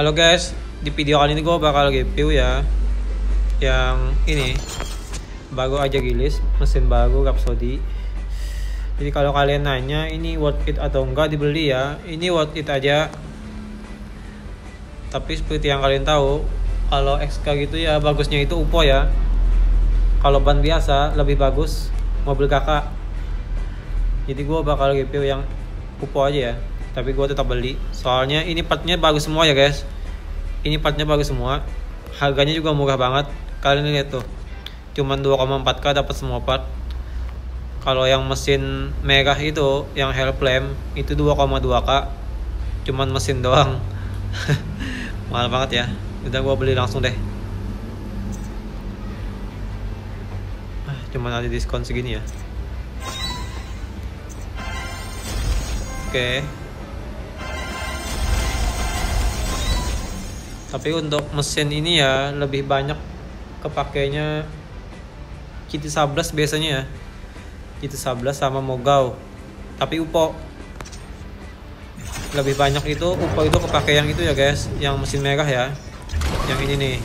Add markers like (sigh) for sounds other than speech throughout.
Halo guys, di video kali ini gue bakal review ya Yang ini. Baru aja rilis, mesin baru Rhapsody. Jadi kalau kalian nanya ini worth it atau enggak dibeli ya. Ini worth it aja. Tapi seperti yang kalian tahu Kalau XK gitu ya bagusnya itu UPO ya. Kalau ban biasa lebih bagus mobil kakak. Jadi gue bakal review yang UPO aja ya tapi gue tetap beli. Soalnya ini partnya bagus semua ya guys. Ini partnya bagus semua. Harganya juga murah banget. Kalian lihat tuh. Cuman 2,4k dapat semua part. Kalau yang mesin merah itu yang hell flame itu 2,2k cuman mesin doang. (laughs) Mahal banget ya. Udah gue beli langsung deh. Ah, cuman ada diskon segini ya. Oke. okay. Tapi untuk mesin ini ya lebih banyak kepakainya GT11 biasanya ya. GT11 sama Mogao. Tapi Upo. Lebih banyak itu Upo itu kepakai yang itu ya guys. Yang mesin merah ya. Yang ini nih.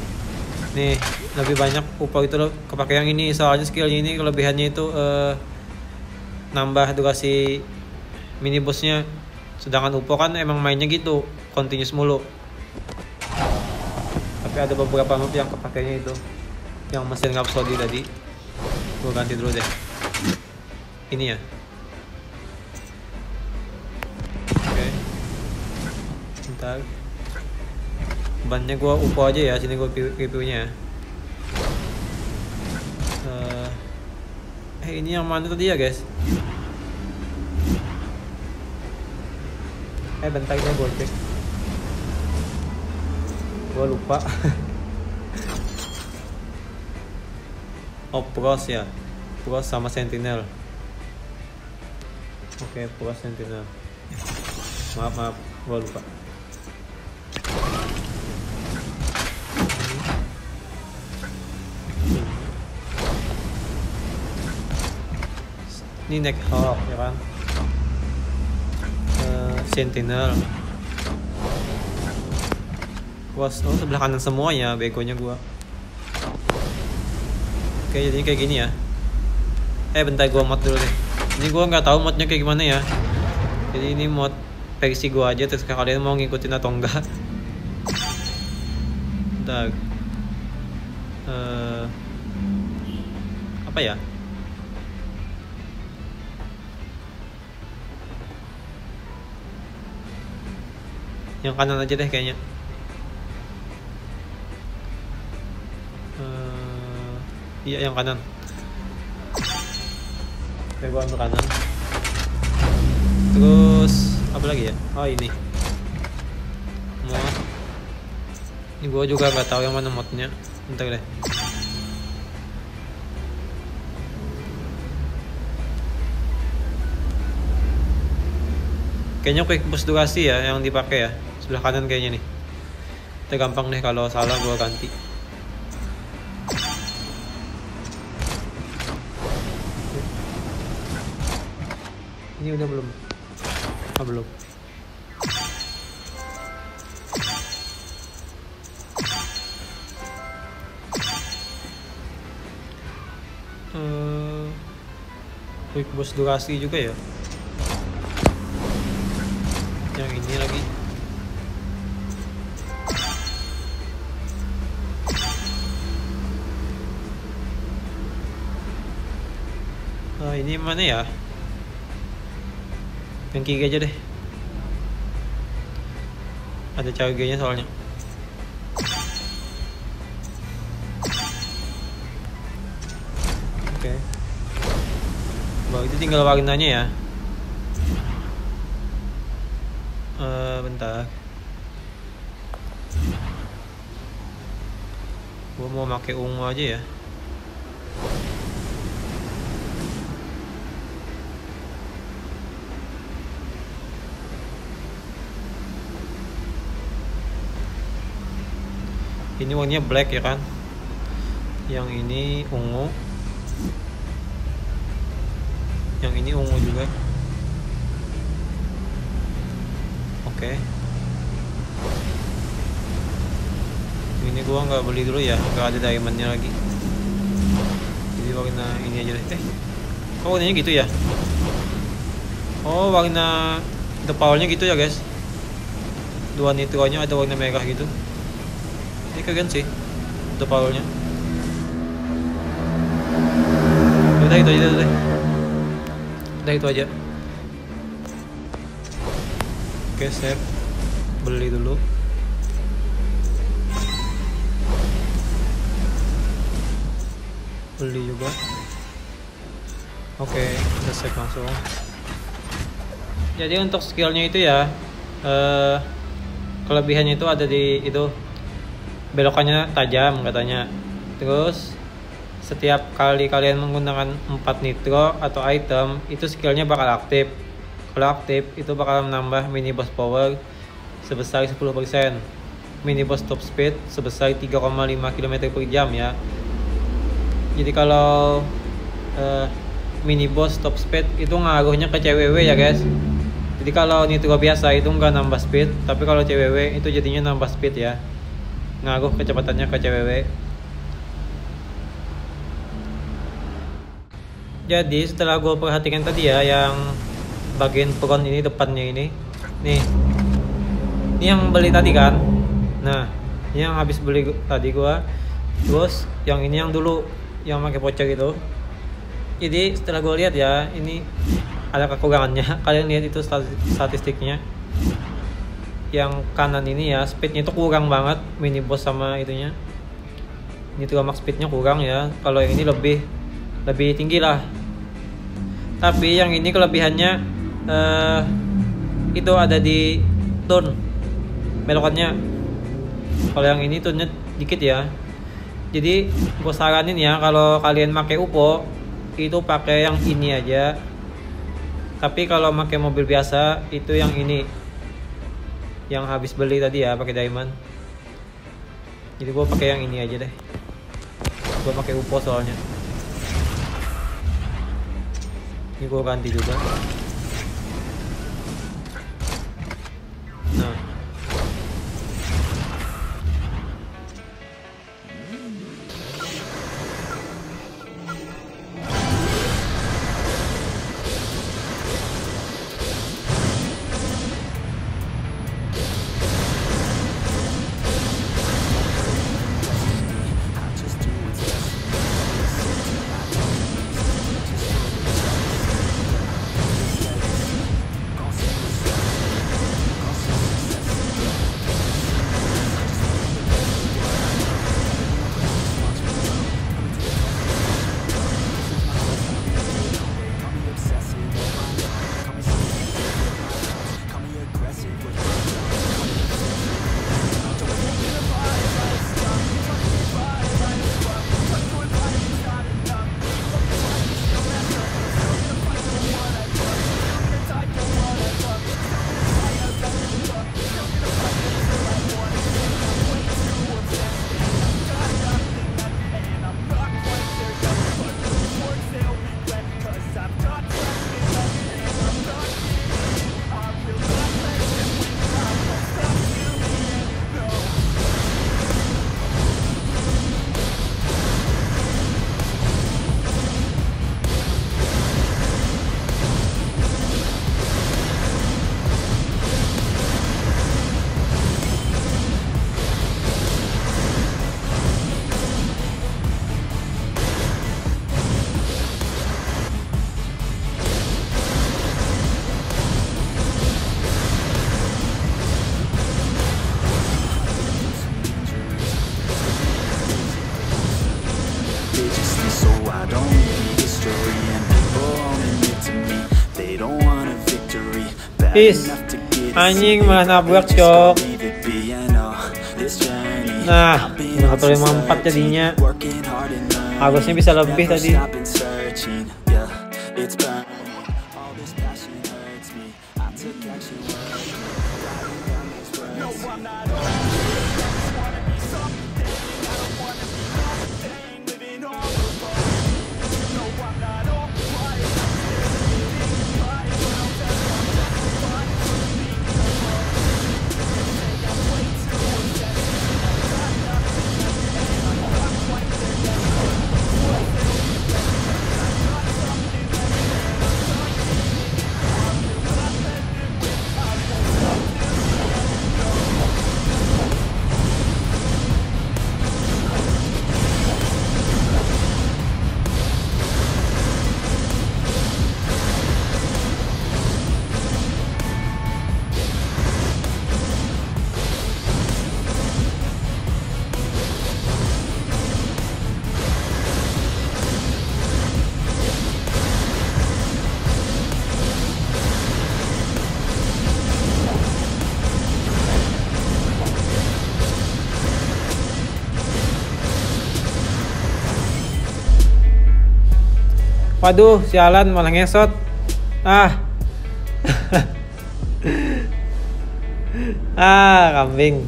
Nih lebih banyak Upo itu kepakai yang ini. Soalnya skillnya ini kelebihannya itu uh, nambah durasi minibusnya. Sedangkan Upo kan emang mainnya gitu continuous mulu tapi ada beberapa map yang kepakainya itu yang mesin Rhapsody tadi. Gue ganti dulu deh. Ini ya. Oke. Okay. bentar. Bannya gue upo aja ya sini gue review nya uh, eh ini yang mana tadi ya guys? Eh bentar gue cek gue lupa. Oh pros ya. Pros sama sentinel. Oke okay, pros sentinel. Maaf maaf. Gue lupa. Ini neck hawk ya kan? Uh, sentinel gua oh, sebelah kanan semuanya begonya gua. Oke jadi kayak gini ya. Eh bentar gua mod dulu deh ini gua nggak tahu modnya kayak gimana ya. Jadi ini mod versi gua aja terus kalian mau ngikutin atau enggak? Bentar. Uh, apa ya? Yang kanan aja deh kayaknya Iya yang kanan. Oke gua ambil kanan. Terus apa lagi ya? Oh ini. Mod. Ini gua juga nggak tahu yang mana modnya. Bentar deh. Kayaknya quick boost durasi ya yang dipakai ya. Sebelah kanan kayaknya nih. Kita gampang deh kalau salah gua ganti. Ini udah belum? Ah, belum. Uh, quick boost durasi juga ya. Yang ini lagi. Uh, ini mana ya? Yang kiri aja deh. Ada charge nya soalnya. Oke. Okay. Itu tinggal warnanya ya? Uh, bentar. Gua mau pakai ungu aja ya ini warnanya black ya kan? Yang ini ungu. Yang ini ungu juga. Oke. Okay. ini gua nggak beli dulu ya nggak ada diamondnya lagi. Jadi warna ini aja deh. Eh kok warnanya gitu ya? Oh warna the powernya gitu ya guys. Dua nitronya ada warna merah gitu ini keren sih the powernya udah itu aja deh udah itu aja. Oke save. Beli dulu. Beli juga. Oke udah save langsung. Jadi untuk skillnya itu ya eh, kelebihannya itu ada di itu belokannya tajam katanya. Terus setiap kali kalian menggunakan 4 nitro atau item itu skillnya bakal aktif. Kalau aktif itu bakal menambah mini boss power sebesar 10% mini boss top speed sebesar 3,5 km per jam ya. Jadi kalau uh, mini boss top speed itu ngaruhnya ke CWW ya guys. Jadi kalau nitro biasa itu nggak nambah speed. Tapi kalau CWW itu jadinya nambah speed ya ngaruh kecepatannya ke CWW jadi setelah gue perhatikan tadi ya yang bagian front ini depannya ini nih. Ini yang beli tadi kan? Nah ini yang habis beli tadi gue terus yang ini yang dulu yang pakai voucher itu. Jadi setelah gue lihat ya ini ada kekurangannya. (laughs) Kalian lihat itu statistiknya yang kanan ini ya speednya itu kurang banget mini boss sama itunya. Ini tuh max speednya kurang ya kalau yang ini lebih lebih tinggi lah. Tapi yang ini kelebihannya uh, itu ada di tone belokannya. Kalau yang ini tone dikit ya. Jadi gue saranin ya kalau kalian pakai UPO itu pakai yang ini aja. Tapi kalau pakai mobil biasa itu yang ini yang habis beli tadi ya pakai diamond. Jadi gue pakai yang ini aja deh. Gue pakai UPO soalnya. Ini gue ganti juga Peace. Anjing malah nabrak cok. Nah, 154 jadinya. Harusnya bisa lebih tadi. No, I'm not. Waduh sialan malah ngesot. Ah. (laughs) Ah kambing.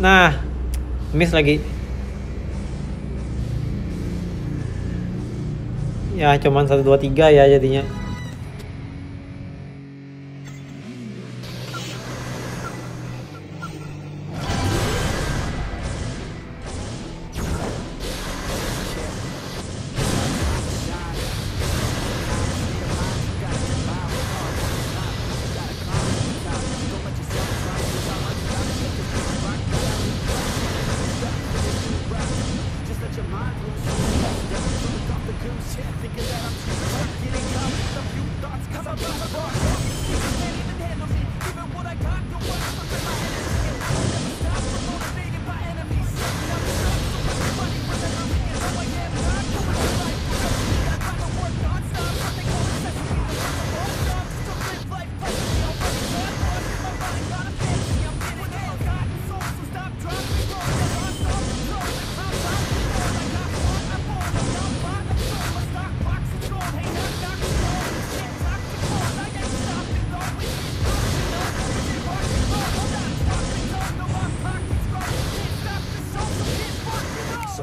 Nah miss lagi. Ya cuman satu dua tiga ya jadinya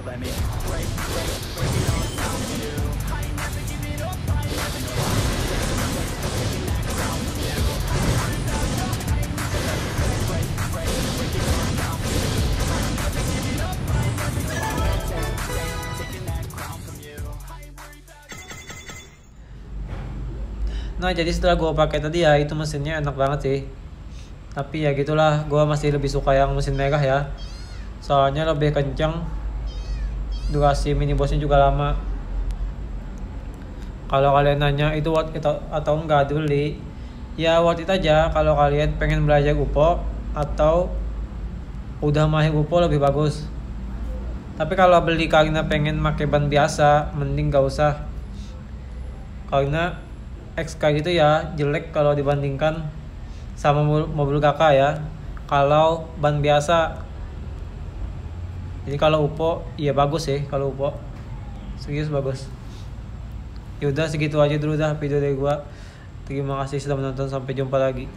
Nah jadi setelah gue pakai tadi ya itu mesinnya enak banget sih. Tapi ya gitulah, gue masih lebih suka yang mesin merah ya. Soalnya lebih kenceng. Durasi mini bosnya juga lama. Kalau kalian nanya itu worth it atau enggak beli, ya worth it aja kalau kalian pengen belajar UPO atau udah mahir UPO lebih bagus. Tapi kalau beli karena pengen pakai ban biasa, mending gak usah. Karena XK gitu ya jelek kalau dibandingkan sama mobil kakak ya kalau ban biasa jadi kalau UPO iya bagus sih kalau UPO. Serius bagus. Yaudah segitu aja dulu dah video dari gua. Terima kasih sudah menonton sampai jumpa lagi